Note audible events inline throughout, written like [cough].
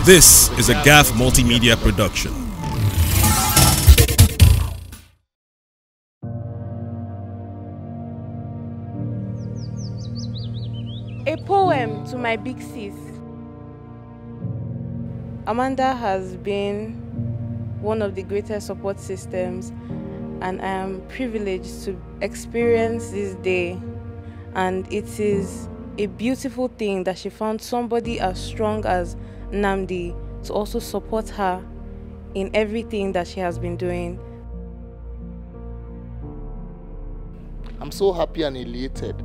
This is a Gaff multimedia production. A poem to my big sis. Amanda has been one of the greatest support systems, and I am privileged to experience this day. And it is a beautiful thing that she found somebody as strong as Nnamdi to also support her in everything that she has been doing. I'm so happy and elated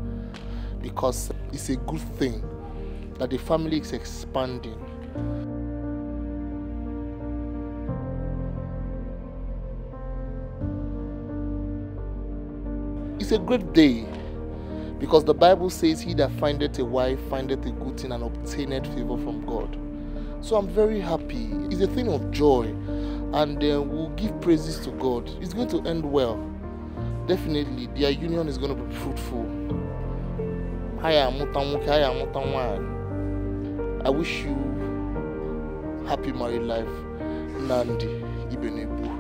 because it's a good thing that the family is expanding. It's a great day because the Bible says, He that findeth a wife findeth a good thing and obtaineth favor from God. So I'm very happy. It's a thing of joy, and uh, we'll give praises to God. It's going to end well. Definitely, their union is going to be fruitful. I wish you happy married life, Nnamdi Ibenebu.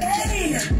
Hey!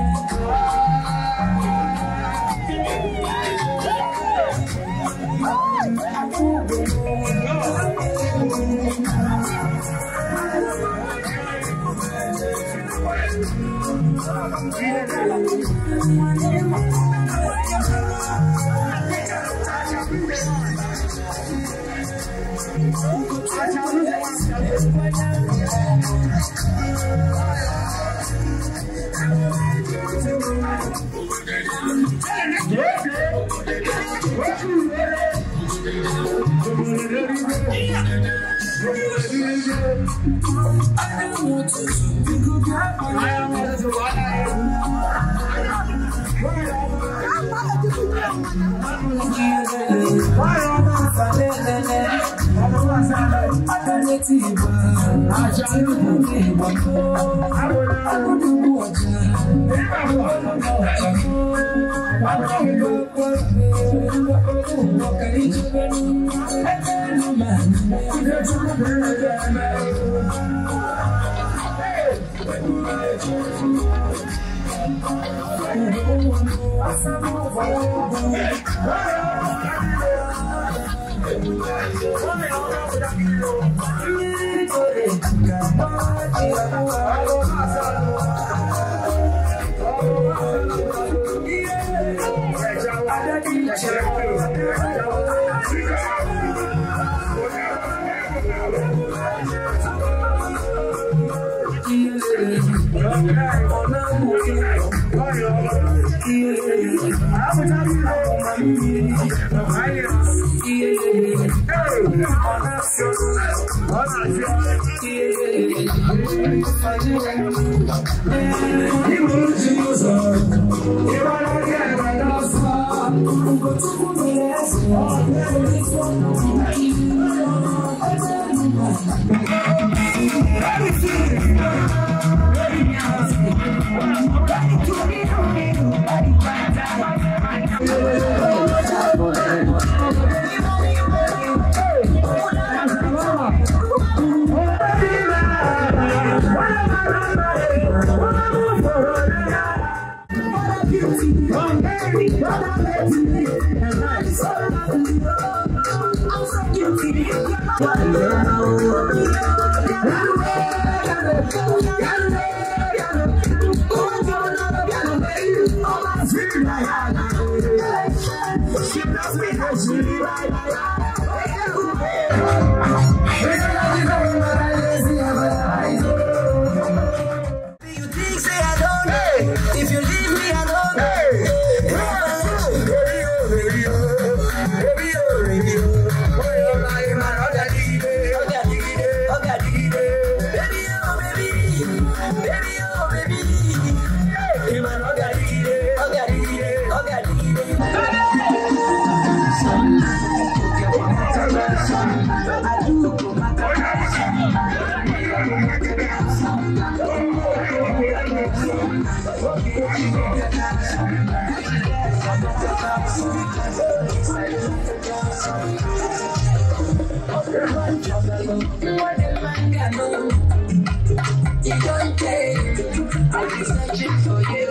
I don't want to You Thank you. Got You don't care. I'll be searching for you.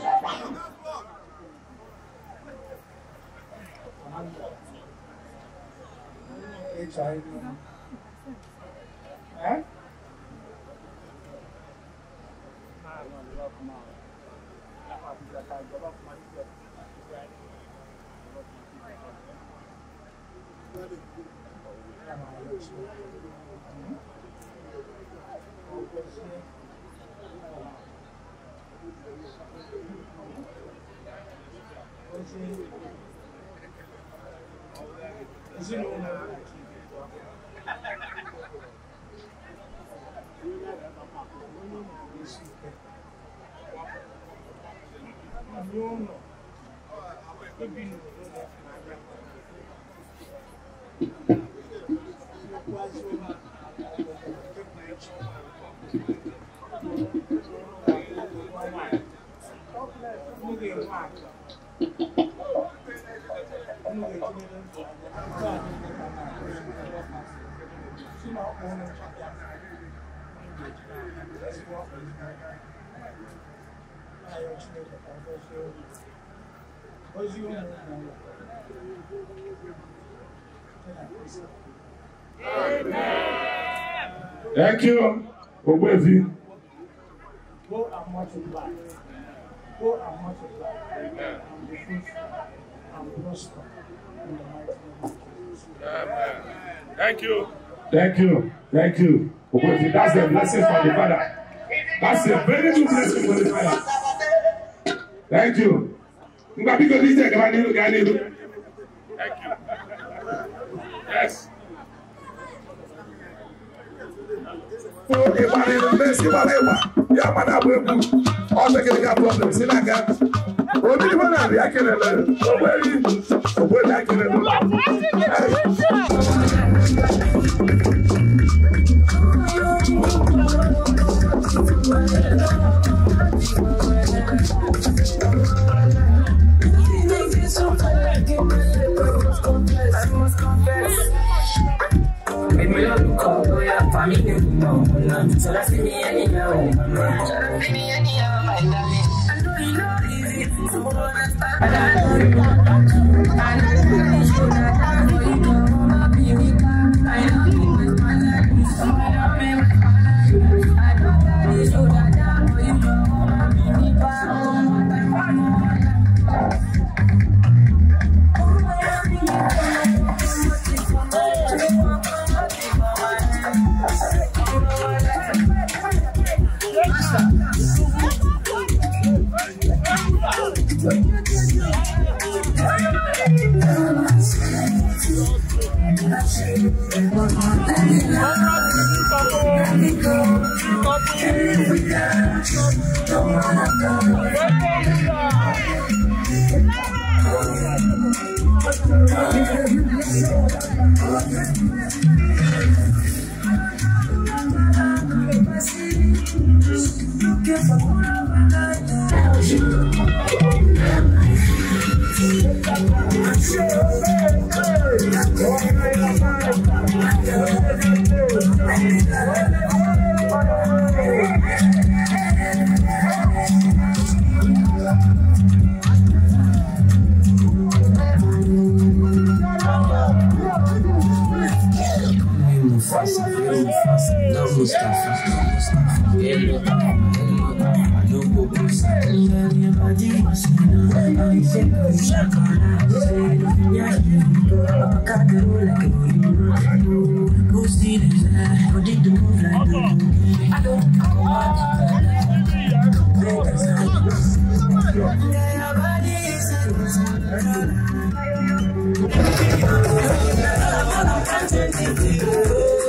Thank you, Ogbefi. Go and multiply. Go and multiply. Amen. And be fruitful and prosper in the mighty name of Jesus. Thank you. Thank you. Thank you. Ogbefi, that's a blessing from the Father. That's a very good blessing from the Father. Thank you. Ngba biko esi gbara ịgba ya mana agba egwu ọchekịrị ga problem si na aga obiri mana abịa kelele ogberi ogberi akelele Hello, hello, I don't know what your body is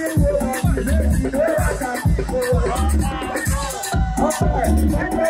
Thank you.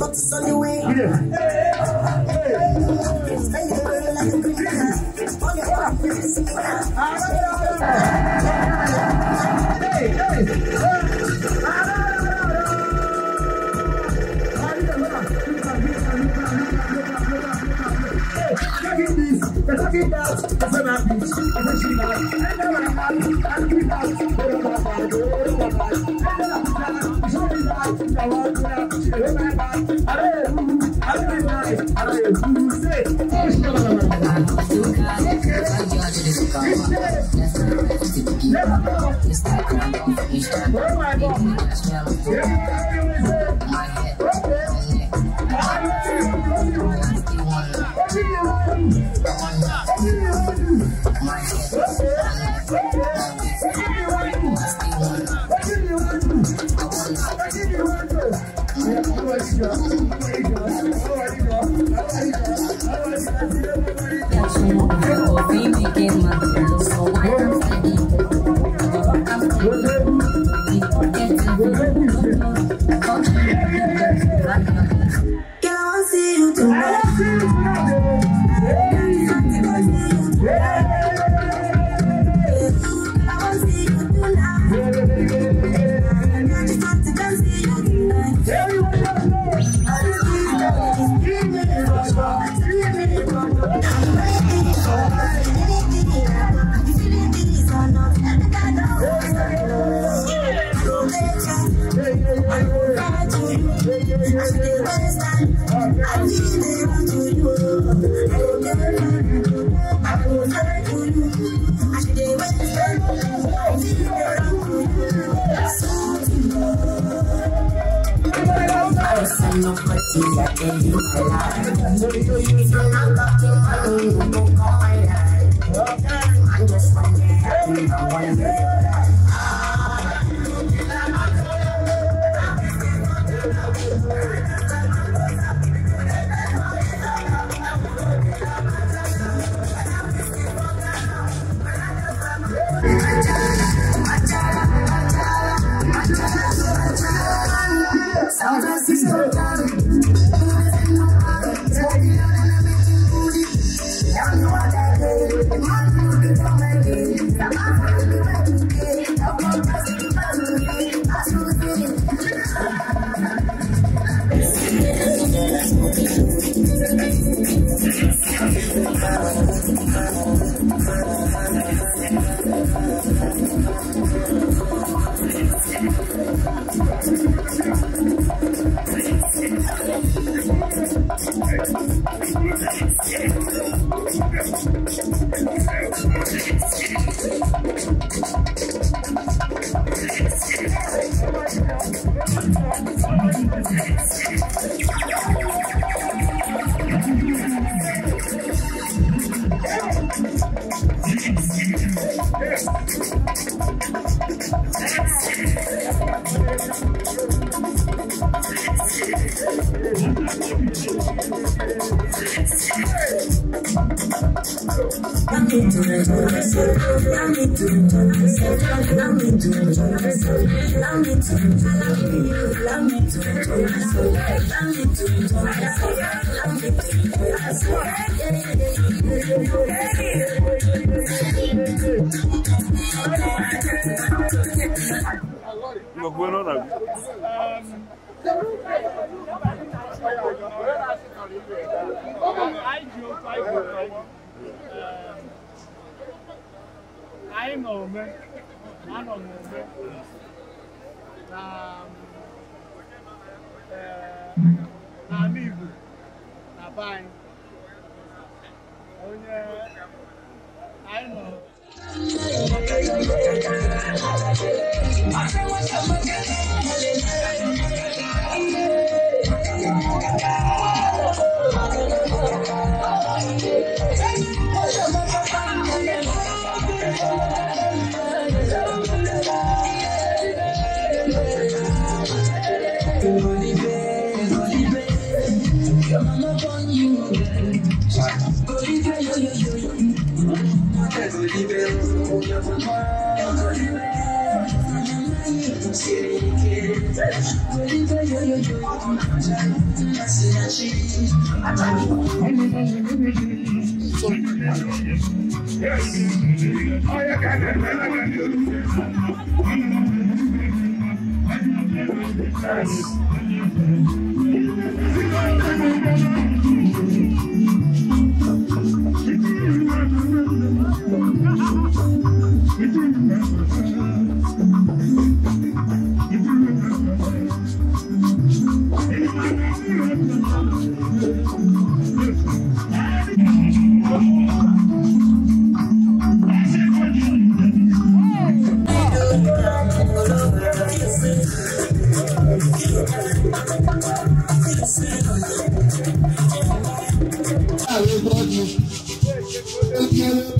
success on the way. Yeah. Where's my going? I'm not pretty, I can do a lot. I'm not fucking, I don't know. I'm sorry. Anyị nọ ome anọ m ome na n'ala Igbo. Na be Oh, onye anyị nọ Mmadụ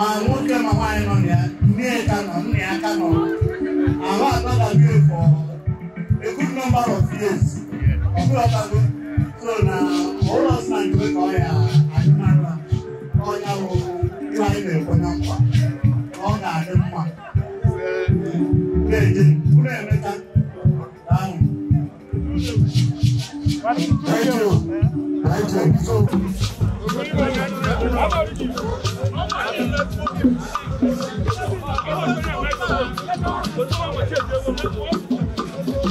ma nwoke ma nwaanyị nọ na ya nne ka nọ nna ya ka nọ ahụ atadabi for a good number of years ọbụla ọtago so na ụlọ sna nke ka ọ ya adịmara ọnya bụ ihe anyị na-ekwe Thank you. Thank you. So, ugegbe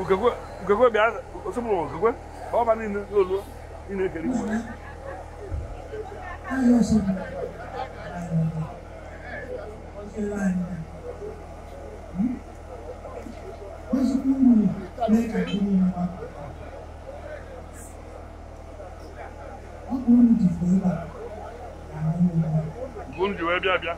ukekwe bịa osomụrụ wee bịa bịa.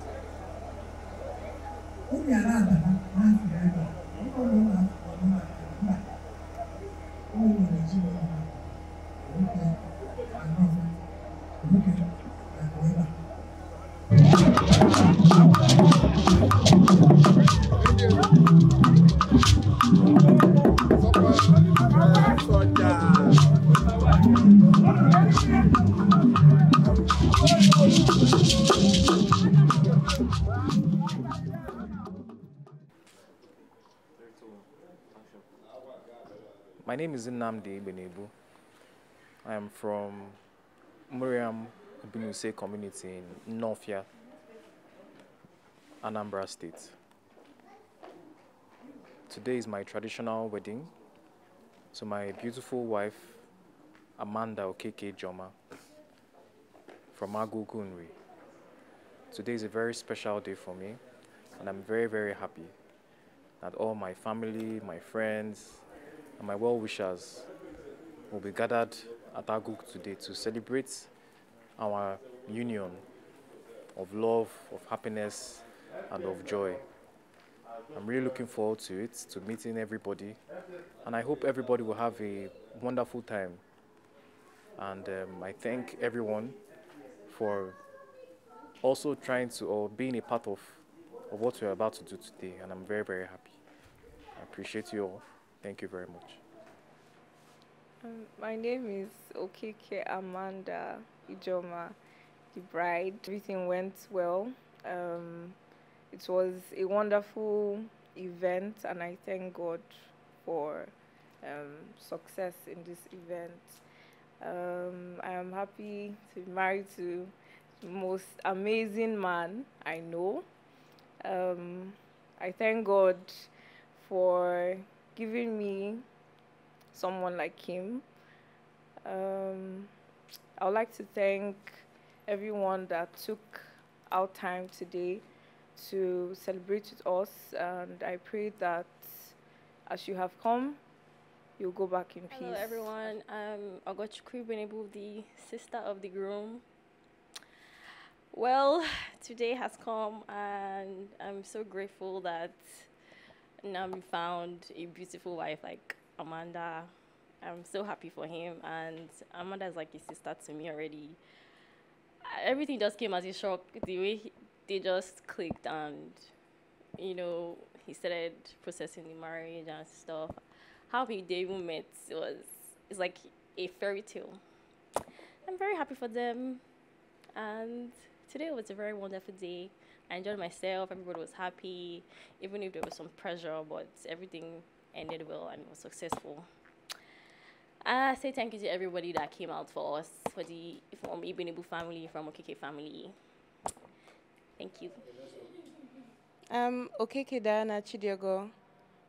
My name is Nnamdi Benebu. I am from Muriam Obinuse community in Northia, Anambra State. Today is my traditional wedding to my beautiful wife, Amanda Okeke Joma from Agukwu Nri. Today is a very special day for me, and I'm very, very happy that all my family, my friends, and my well wishers will be gathered at Aguk today to celebrate our union of love, of happiness, and of joy. I'm really looking forward to it, to meeting everybody, and I hope everybody will have a wonderful time. And um, I thank everyone for also trying to or being a part of, of what we're about to do today, and I'm very, very happy. I appreciate you all. Thank you very much. Um, my name is Okeke Amanda Ijoma, the bride. Everything went well. Um, it was a wonderful event, and I thank God for um, success in this event. Um, I am happy to be married to the most amazing man I know. Um, I thank God for giving me someone like him. Um, I would like to thank everyone that took our time today to celebrate with us, and I pray that as you have come, you'll go back in peace. Hello everyone, I'm Ogochukwu Benebu, the sister of the groom. Well, today has come and I'm so grateful that Nnamdi found a beautiful wife like Amanda. I'm so happy for him and Amanda is like a sister to me already. Everything just came as a shock. The way he, they just clicked and you know he started processing the marriage and stuff. How we they even met was it's like a fairy tale. I'm very happy for them, and today was a very wonderful day. I enjoyed myself. Everybody was happy, even if there was some pressure, but everything ended well and was successful. I say thank you to everybody that came out for us, for the from Ibenibu family, from Okeke family. Thank you. Um, Okeke Diana Chidiogo,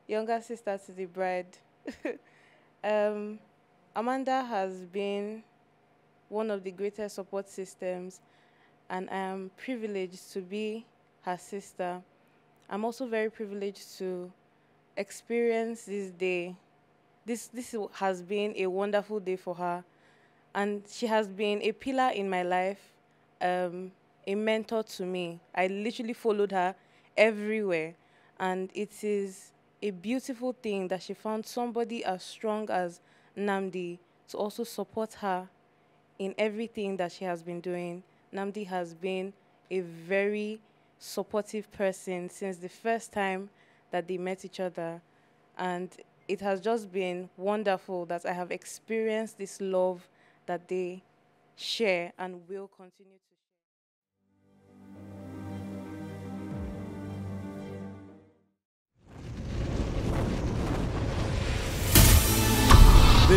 younger sister to the bride. [laughs] um, Amanda has been one of the greatest support systems, and I am privileged to be her sister. I'm also very privileged to experience this day. This, this has been a wonderful day for her, and she has been a pillar in my life, um, a mentor to me. I literally followed her everywhere, and it is a beautiful thing that she found somebody as strong as Nnamdi to also support her in everything that she has been doing. Nnamdi has been a very supportive person since the first time that they met each other. And it has just been wonderful that I have experienced this love that they share and will continue to.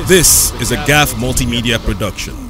This is a Gaff multimedia production.